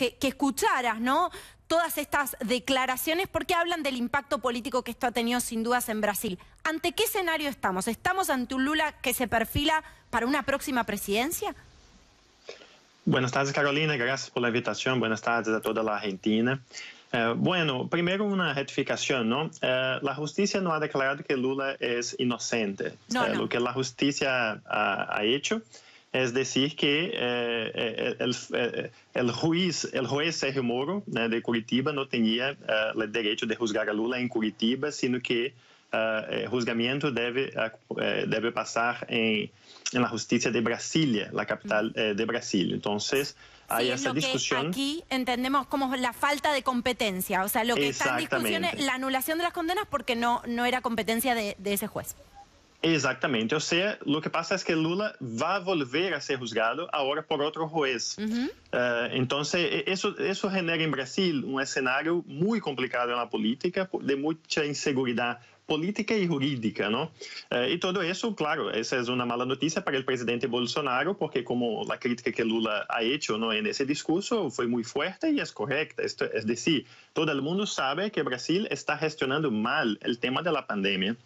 que, que escucharas, ¿no? Todas estas declaraciones, porque hablan del impacto político que esto ha tenido sin dudas en Brasil. ¿Ante qué escenario estamos? ¿Estamos ante un Lula que se perfila para una próxima presidencia? Buenas tardes, Carolina. Gracias por la invitación. Buenas tardes a toda la Argentina. Eh, bueno, primero una rectificación, ¿no? Eh, la justicia no ha declarado que Lula es inocente. No, Eh, no. Lo que la justicia ha, ha hecho es decir que eh, el, el- juez, el juez Sergio Moro né, de Curitiba no tenía eh, el derecho de juzgar a Lula en Curitiba, sino que eh, el juzgamiento debe, eh, debe pasar en, en la justicia de Brasilia, la capital de Brasil. Entonces, hay Sí, esa lo que discusión. aquí entendemos como la falta de competencia. O sea, lo que está en discusión es la anulación de las condenas porque no, no era competencia de, de ese juez. Exatamente. Ou seja, o que passa é que Lula vai volver a ser juzgado agora por outro juez. Eh, então, isso, isso genera em Brasil um cenário muito complicado na política, de muita insegurança política e jurídica, não? Eh, e todo isso, claro, essa é uma mala notícia para o presidente Bolsonaro, porque como a crítica que Lula ha hecho não nesse discurso foi muito forte e é correcta. Esto, es decir, todo el mundo sabe que Brasil está gestionando mal el tema de la pandemia.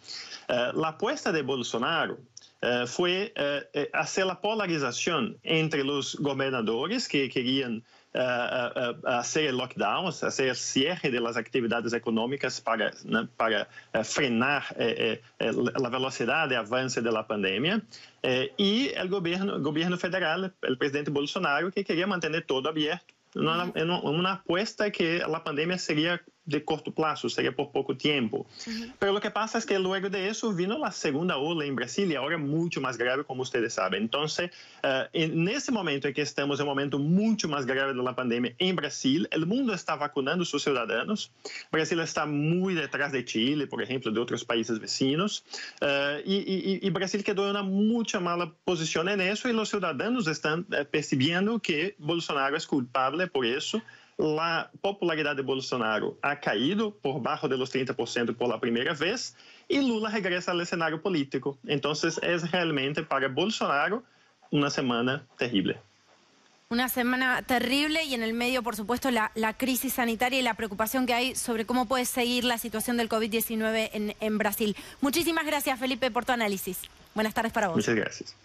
Eh, la apuesta de Bolsonaro eh, fue eh, hacer la polarización entre los gobernadores que querían eh, eh, eh, hacer el lockdown, hacer el cierre de las actividades económicas para, né, para frenar eh, eh, la velocidad de avance de la pandemia, eh, y el gobierno, gobierno federal, el presidente Bolsonaro, que quería mantener todo abierto uma, uma aposta que a pandemia seria de curto prazo, seria por pouco tempo. Uhum. Pero lo que pasa es que luego de eso vino la segunda ola en Brasil y ahora mucho más grave, como ustedes saben. Entonces, eh, en ese momento en que estamos, en un momento mucho más grave de la pandemia en Brasil, el mundo está vacunando sus ciudadanos. Brasil está muy detrás de Chile, por ejemplo, de otros países vecinos. Eh, y, y- y Brasil quedó en una mucha mala posición en eso y los ciudadanos están eh, percibiendo que Bolsonaro es culpable por eso. La popularidad de Bolsonaro ha caído por bajo de los 30% por la primera vez y Lula regresa al escenario político. Entonces es realmente para Bolsonaro una semana terrible. Una semana terrible y en el medio, por supuesto, la, la crisis sanitaria y la preocupación que hay sobre cómo puede seguir la situación del COVID-19 en, en Brasil. Muchísimas gracias, Felipe, por tu análisis. Buenas tardes para vos. Muchas gracias.